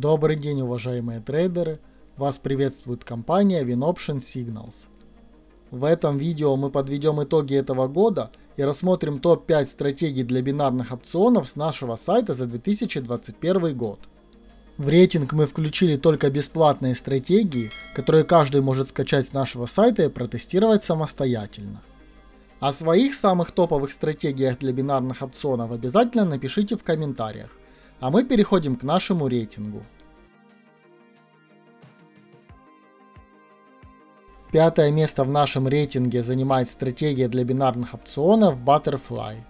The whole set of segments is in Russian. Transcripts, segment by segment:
Добрый день, уважаемые трейдеры! Вас приветствует компания WinOption Signals. В этом видео мы подведем итоги этого года и рассмотрим топ-5 стратегий для бинарных опционов с нашего сайта за 2021 год. В рейтинг мы включили только бесплатные стратегии, которые каждый может скачать с нашего сайта и протестировать самостоятельно. О своих самых топовых стратегиях для бинарных опционов обязательно напишите в комментариях. А мы переходим к нашему рейтингу. Пятое место в нашем рейтинге занимает стратегия для бинарных опционов Butterfly.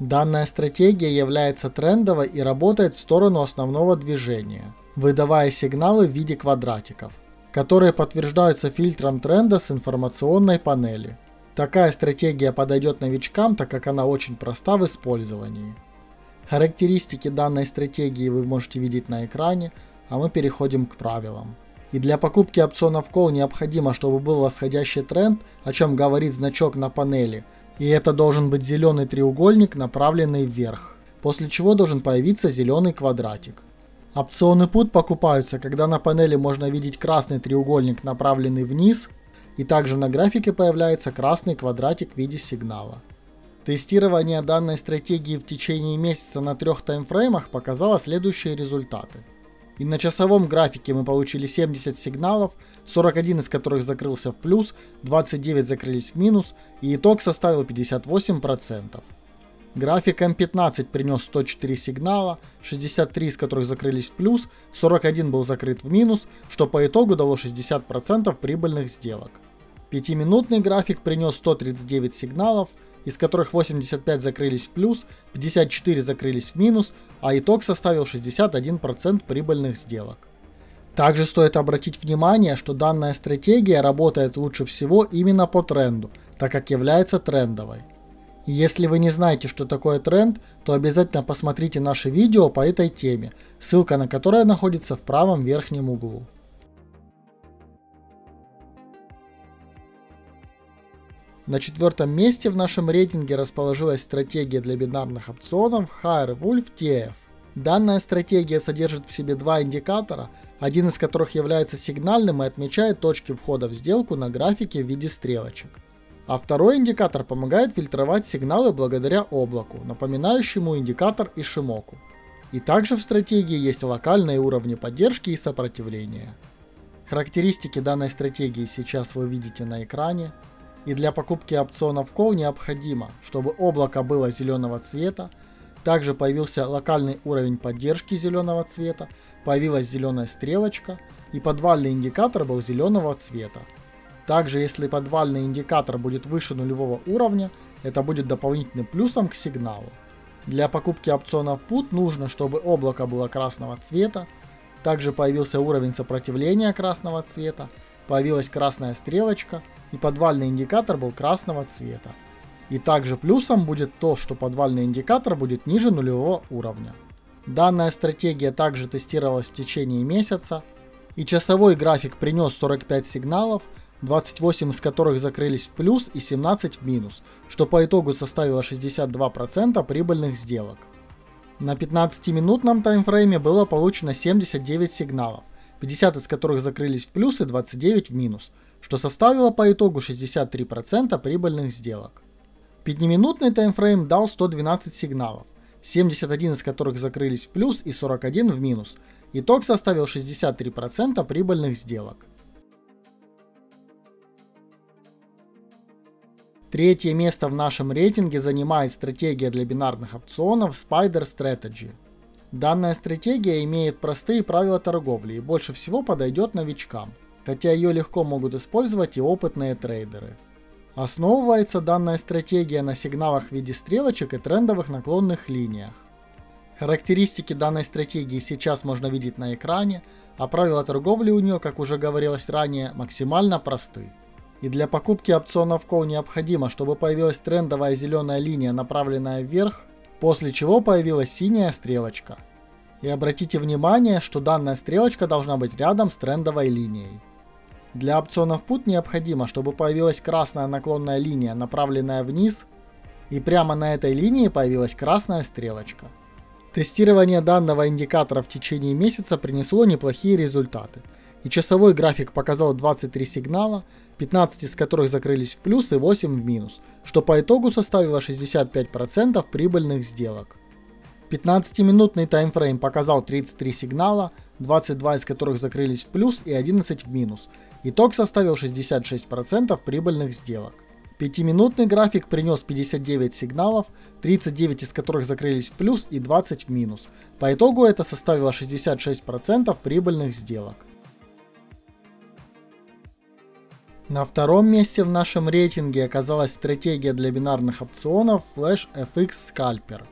Данная стратегия является трендовой и работает в сторону основного движения, выдавая сигналы в виде квадратиков, которые подтверждаются фильтром тренда с информационной панели. Такая стратегия подойдет новичкам, так как она очень проста в использовании. Характеристики данной стратегии вы можете видеть на экране, а мы переходим к правилам. И для покупки опционов Call необходимо, чтобы был восходящий тренд, о чем говорит значок на панели. И это должен быть зеленый треугольник, направленный вверх. После чего должен появиться зеленый квадратик. Опционы Put покупаются, когда на панели можно видеть красный треугольник, направленный вниз, и также на графике появляется красный квадратик в виде сигнала. Тестирование данной стратегии в течение месяца на трех таймфреймах показало следующие результаты. И на часовом графике мы получили 70 сигналов, 41 из которых закрылся в плюс, 29 закрылись в минус, и итог составил 58%. График М15 принес 104 сигнала, 63 из которых закрылись в плюс, 41 был закрыт в минус, что по итогу дало 60% прибыльных сделок. Пятиминутный график принес 139 сигналов, из которых 85 закрылись в плюс, 54 закрылись в минус, а итог составил 61% прибыльных сделок. Также стоит обратить внимание, что данная стратегия работает лучше всего именно по тренду, так как является трендовой. Если вы не знаете, что такое тренд, то обязательно посмотрите наше видео по этой теме, ссылка на которое находится в правом верхнем углу. На четвертом месте в нашем рейтинге расположилась стратегия для бинарных опционов Higher Wolf TF. Данная стратегия содержит в себе два индикатора, один из которых является сигнальным и отмечает точки входа в сделку на графике в виде стрелочек. А второй индикатор помогает фильтровать сигналы благодаря облаку, напоминающему индикатор Ишимоку. И также в стратегии есть локальные уровни поддержки и сопротивления. Характеристики данной стратегии сейчас вы видите на экране. И для покупки опционов Call необходимо, чтобы облако было зеленого цвета, также появился локальный уровень поддержки зеленого цвета, появилась зеленая стрелочка и подвальный индикатор был зеленого цвета. Также если подвальный индикатор будет выше нулевого уровня, это будет дополнительным плюсом к сигналу. Для покупки опционов Put нужно, чтобы облако было красного цвета, также появился уровень сопротивления красного цвета, появилась красная стрелочка и подвальный индикатор был красного цвета. И также плюсом будет то, что подвальный индикатор будет ниже нулевого уровня. Данная стратегия также тестировалась в течение месяца, и часовой график принес 45 сигналов, 28 из которых закрылись в плюс и 17 в минус, что по итогу составило 62% прибыльных сделок. На 15-минутном таймфрейме было получено 79 сигналов, 50 из которых закрылись в плюс и 29 в минус, что составило по итогу 63% прибыльных сделок. 5-минутный таймфрейм дал 112 сигналов, 71 из которых закрылись в плюс и 41 в минус. Итог составил 63% прибыльных сделок. Третье место в нашем рейтинге занимает стратегия для бинарных опционов Spider Strategy. Данная стратегия имеет простые правила торговли и больше всего подойдет новичкам, хотя ее легко могут использовать и опытные трейдеры. Основывается данная стратегия на сигналах в виде стрелочек и трендовых наклонных линиях. Характеристики данной стратегии сейчас можно видеть на экране, а правила торговли у нее, как уже говорилось ранее, максимально просты. И для покупки опционов Call необходимо, чтобы появилась трендовая зеленая линия, направленная вверх, после чего появилась синяя стрелочка. И обратите внимание, что данная стрелочка должна быть рядом с трендовой линией. Для опционов Put необходимо, чтобы появилась красная наклонная линия, направленная вниз, и прямо на этой линии появилась красная стрелочка. Тестирование данного индикатора в течение месяца принесло неплохие результаты. И часовой график показал 23 сигнала, 15 из которых закрылись в плюс и 8 в минус, что по итогу составило 65% прибыльных сделок. 15-минутный таймфрейм показал 33 сигнала, 22 из которых закрылись в плюс и 11 в минус. Итог составил 66% прибыльных сделок. 5-минутный график принес 59 сигналов, 39 из которых закрылись в плюс и 20 в минус. По итогу это составило 66% прибыльных сделок. На втором месте в нашем рейтинге оказалась стратегия для бинарных опционов Flash FX Scalper.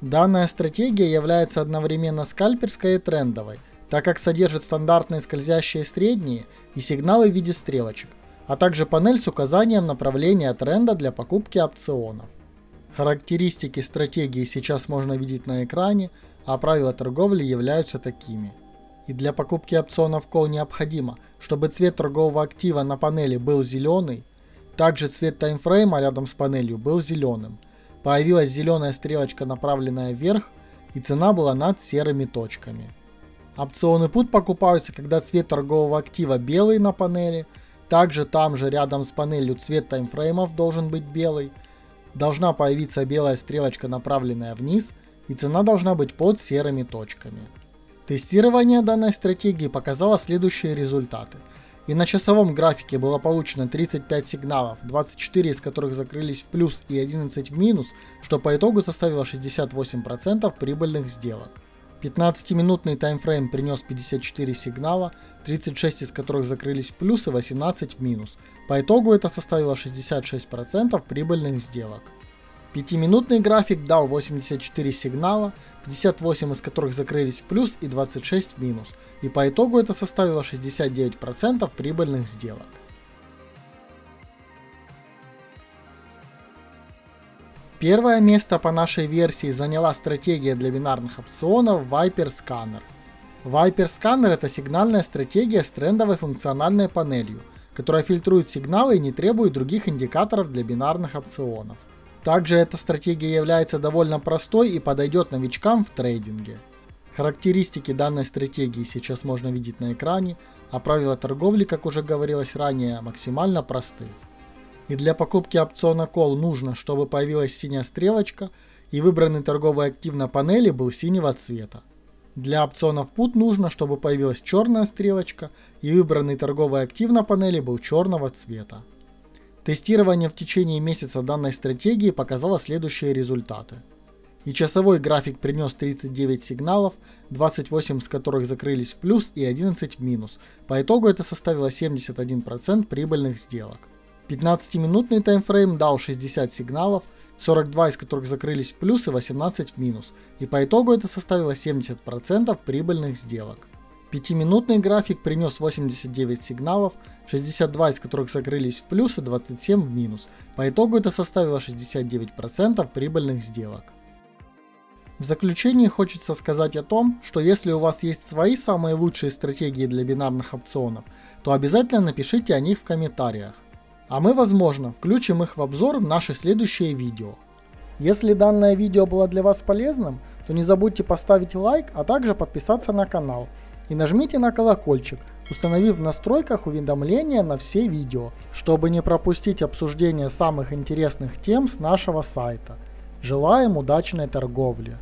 Данная стратегия является одновременно скальперской и трендовой, так как содержит стандартные скользящие средние и сигналы в виде стрелочек, а также панель с указанием направления тренда для покупки опционов. Характеристики стратегии сейчас можно видеть на экране, а правила торговли являются такими. И для покупки опционов Call необходимо, чтобы цвет торгового актива на панели был зеленый, также цвет таймфрейма рядом с панелью был зеленым – Появилась зеленая стрелочка, направленная вверх, и цена была над серыми точками. Опционы PUT покупаются, когда цвет торгового актива белый на панели, также там же рядом с панелью цвет таймфреймов должен быть белый, должна появиться белая стрелочка, направленная вниз, и цена должна быть под серыми точками. Тестирование данной стратегии показало следующие результаты – и на часовом графике было получено 35 сигналов, 24 из которых закрылись в плюс и 11 в минус, что по итогу составило 68% прибыльных сделок. 15-минутный таймфрейм принес 54 сигнала, 36 из которых закрылись в плюс и 18 в минус. По итогу это составило 66% прибыльных сделок. Пятиминутный график дал 84 сигнала, 58 из которых закрылись в плюс и 26 в минус, и по итогу это составило 69% прибыльных сделок. Первое место по нашей версии заняла стратегия для бинарных опционов Viper Scanner. Viper Scanner это сигнальная стратегия с трендовой функциональной панелью, которая фильтрует сигналы и не требует других индикаторов для бинарных опционов. Также эта стратегия является довольно простой и подойдет новичкам в трейдинге. Характеристики данной стратегии сейчас можно видеть на экране, а правила торговли, как уже говорилось ранее, максимально просты. И для покупки опциона Call нужно, чтобы появилась синяя стрелочка и выбранный торговый актив на панели был синего цвета. Для опционов Put нужно, чтобы появилась черная стрелочка и выбранный торговый актив на панели был черного цвета. Тестирование в течение месяца данной стратегии показало следующие результаты. И часовой график принес 39 сигналов, 28 из которых закрылись в плюс и 11 в минус. По итогу это составило 71% прибыльных сделок. 15-минутный таймфрейм дал 60 сигналов, 42 из которых закрылись в плюс и 18 в минус. И по итогу это составило 70% прибыльных сделок. Пятиминутный график принес 89 сигналов, 62 из которых закрылись в плюс и 27 в минус. По итогу это составило 69% прибыльных сделок. В заключение хочется сказать о том, что если у вас есть свои самые лучшие стратегии для бинарных опционов, то обязательно напишите о них в комментариях. А мы, возможно, включим их в обзор в наши следующие видео. Если данное видео было для вас полезным, то не забудьте поставить лайк, а также подписаться на канал – и нажмите на колокольчик, установив в настройках уведомления на все видео, чтобы не пропустить обсуждение самых интересных тем с нашего сайта. Желаем удачной торговли!